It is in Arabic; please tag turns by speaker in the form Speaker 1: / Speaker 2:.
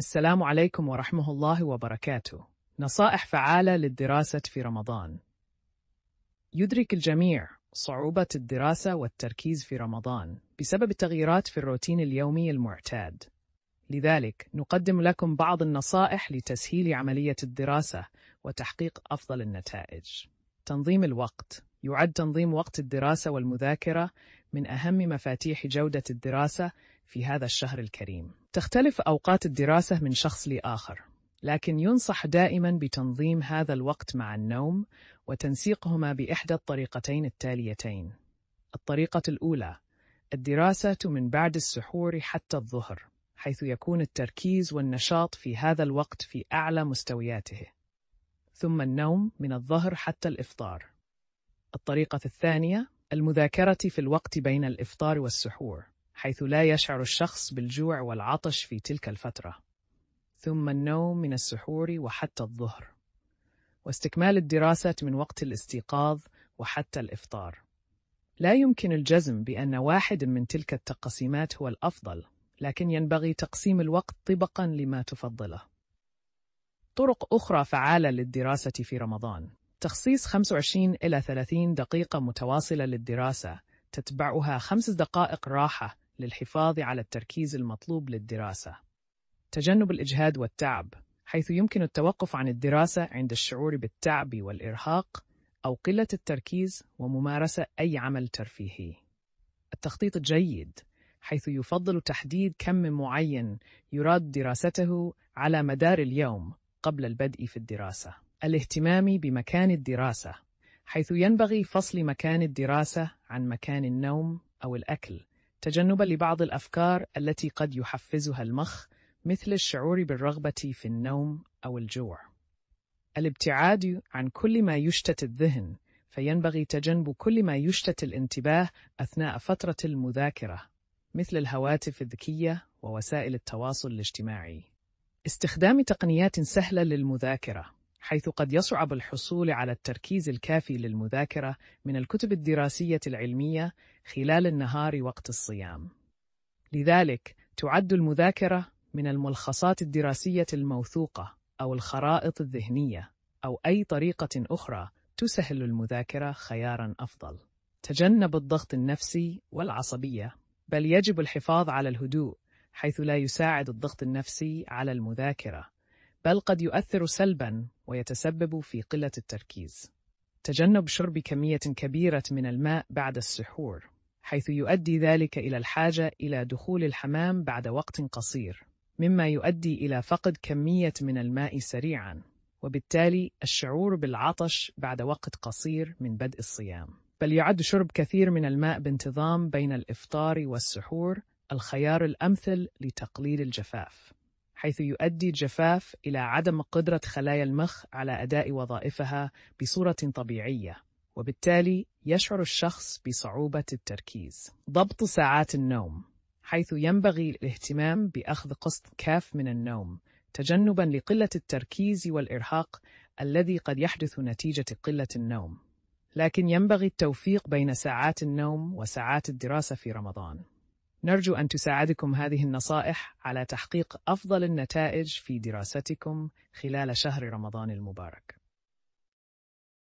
Speaker 1: السلام عليكم ورحمة الله وبركاته. نصائح فعالة للدراسة في رمضان. يدرك الجميع صعوبة الدراسة والتركيز في رمضان بسبب التغييرات في الروتين اليومي المعتاد. لذلك نقدم لكم بعض النصائح لتسهيل عملية الدراسة وتحقيق أفضل النتائج. تنظيم الوقت يعد تنظيم وقت الدراسة والمذاكرة من أهم مفاتيح جودة الدراسة في هذا الشهر الكريم. تختلف أوقات الدراسة من شخص لآخر، لكن ينصح دائما بتنظيم هذا الوقت مع النوم وتنسيقهما بإحدى الطريقتين التاليتين. الطريقة الأولى: الدراسة من بعد السحور حتى الظهر، حيث يكون التركيز والنشاط في هذا الوقت في أعلى مستوياته. ثم النوم من الظهر حتى الإفطار. الطريقة الثانية: المذاكرة في الوقت بين الإفطار والسحور، حيث لا يشعر الشخص بالجوع والعطش في تلك الفترة. ثم النوم من السحور وحتى الظهر. واستكمال الدراسة من وقت الاستيقاظ وحتى الإفطار. لا يمكن الجزم بأن واحد من تلك التقسيمات هو الأفضل، لكن ينبغي تقسيم الوقت طبقا لما تفضله. طرق أخرى فعالة للدراسة في رمضان تخصيص 25 إلى 30 دقيقة متواصلة للدراسة تتبعها خمس دقائق راحة للحفاظ على التركيز المطلوب للدراسة. تجنب الإجهاد والتعب حيث يمكن التوقف عن الدراسة عند الشعور بالتعب والإرهاق أو قلة التركيز وممارسة أي عمل ترفيهي. التخطيط الجيد حيث يفضل تحديد كم معين يراد دراسته على مدار اليوم قبل البدء في الدراسة. الاهتمام بمكان الدراسة حيث ينبغي فصل مكان الدراسة عن مكان النوم أو الأكل تجنبا لبعض الأفكار التي قد يحفزها المخ مثل الشعور بالرغبة في النوم أو الجوع. الابتعاد عن كل ما يشتت الذهن فينبغي تجنب كل ما يشتت الانتباه أثناء فترة المذاكرة مثل الهواتف الذكية ووسائل التواصل الاجتماعي. استخدام تقنيات سهلة للمذاكرة حيث قد يصعب الحصول على التركيز الكافي للمذاكرة من الكتب الدراسية العلمية خلال النهار وقت الصيام. لذلك تعد المذاكرة من الملخصات الدراسية الموثوقة أو الخرائط الذهنية أو أي طريقة أخرى تسهل المذاكرة خيارا أفضل. تجنب الضغط النفسي والعصبية، بل يجب الحفاظ على الهدوء حيث لا يساعد الضغط النفسي على المذاكرة، بل قد يؤثر سلبا ويتسبب في قلة التركيز. تجنب شرب كمية كبيرة من الماء بعد السحور، حيث يؤدي ذلك إلى الحاجة إلى دخول الحمام بعد وقت قصير، مما يؤدي إلى فقد كمية من الماء سريعا، وبالتالي الشعور بالعطش بعد وقت قصير من بدء الصيام. بل يعد شرب كثير من الماء بانتظام بين الإفطار والسحور الخيار الأمثل لتقليل الجفاف. حيث يؤدي الجفاف إلى عدم قدرة خلايا المخ على أداء وظائفها بصورة طبيعية، وبالتالي يشعر الشخص بصعوبة التركيز. ضبط ساعات النوم، حيث ينبغي الاهتمام بأخذ قسط كاف من النوم، تجنبًا لقلة التركيز والإرهاق الذي قد يحدث نتيجة قلة النوم. لكن ينبغي التوفيق بين ساعات النوم وساعات الدراسة في رمضان. نرجو أن تساعدكم هذه النصائح على تحقيق أفضل النتائج في دراستكم خلال شهر رمضان المبارك.